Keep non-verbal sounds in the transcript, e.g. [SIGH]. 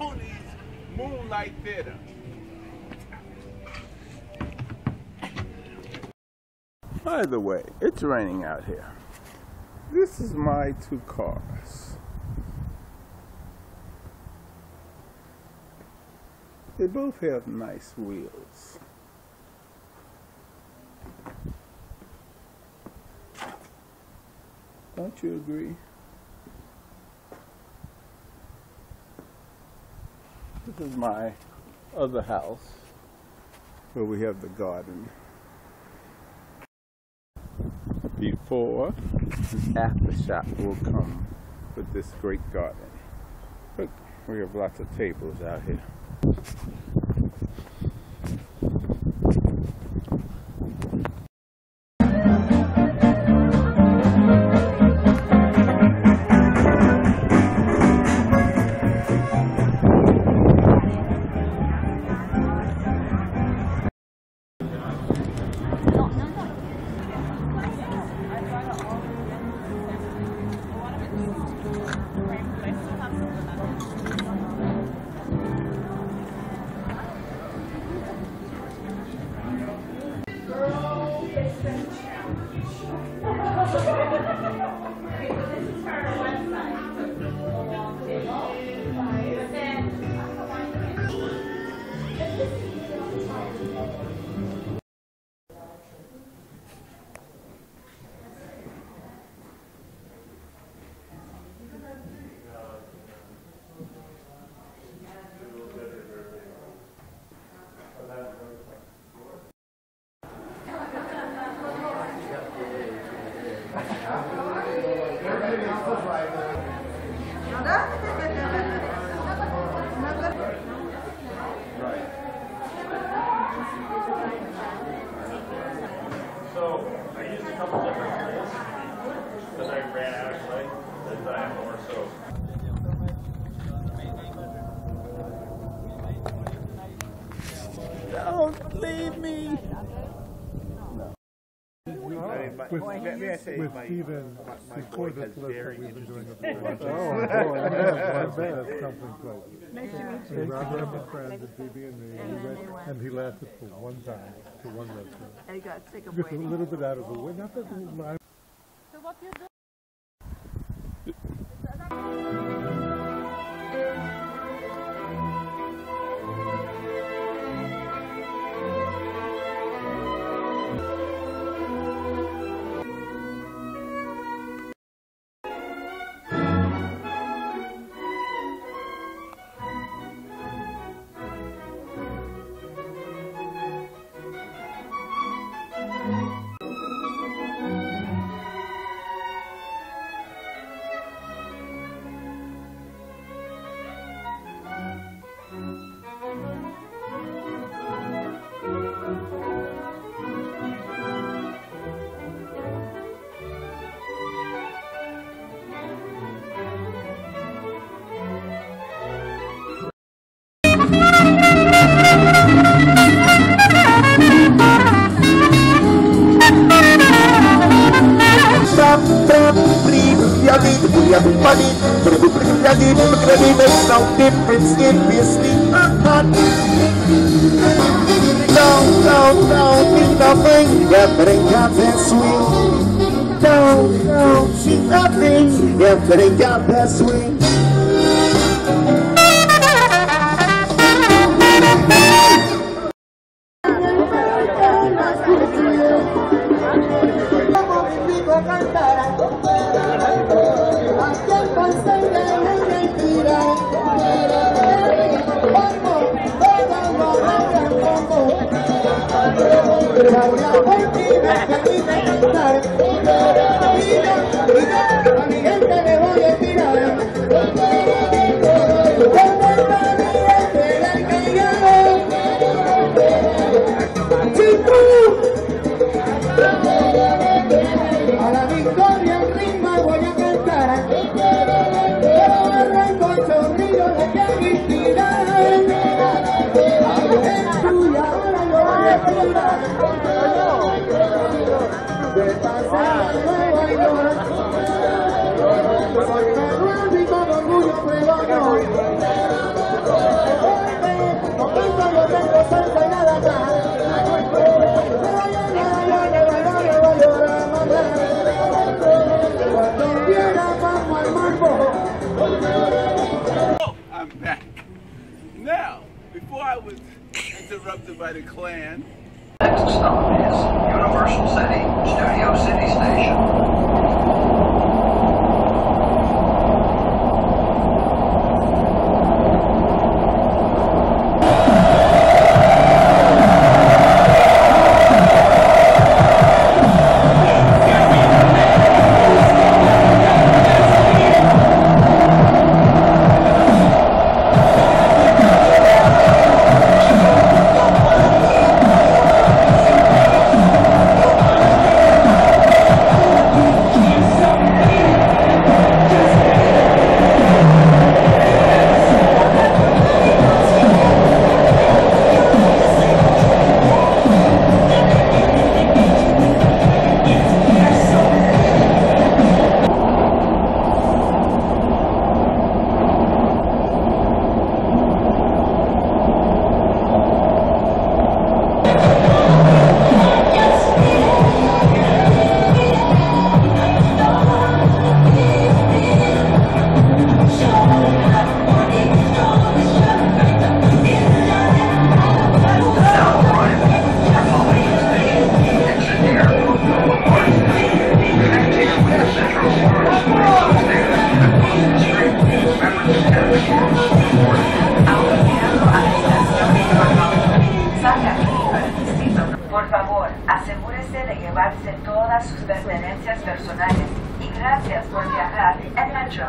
Tony's Moonlight Theater. By the way, it's raining out here. This is my two cars. They both have nice wheels. Don't you agree? This is my other house where we have the garden. Before and after shot will come with this great garden. Look, we have lots of tables out here. So I used a couple different I ran out of I more so. Don't leave me! With, with Stephen, before this list that we've been doing it for. Oh, [LAUGHS] oh, I bet, I bet. That's something close. Nice to meet So Robert and my friend, and Phoebe and me, we went, and he lasted for one time, to one restaurant. I got sick of Just a little bit out of the way, not that, [LAUGHS] I So what you do? Difference in business. Down, down, down, in nothing, everything got that swing. Down, down, see nothing, everything got that swing. A by the Klan. Next stop is Universal City, llevarse todas sus pertenencias personales y gracias por viajar en Metro.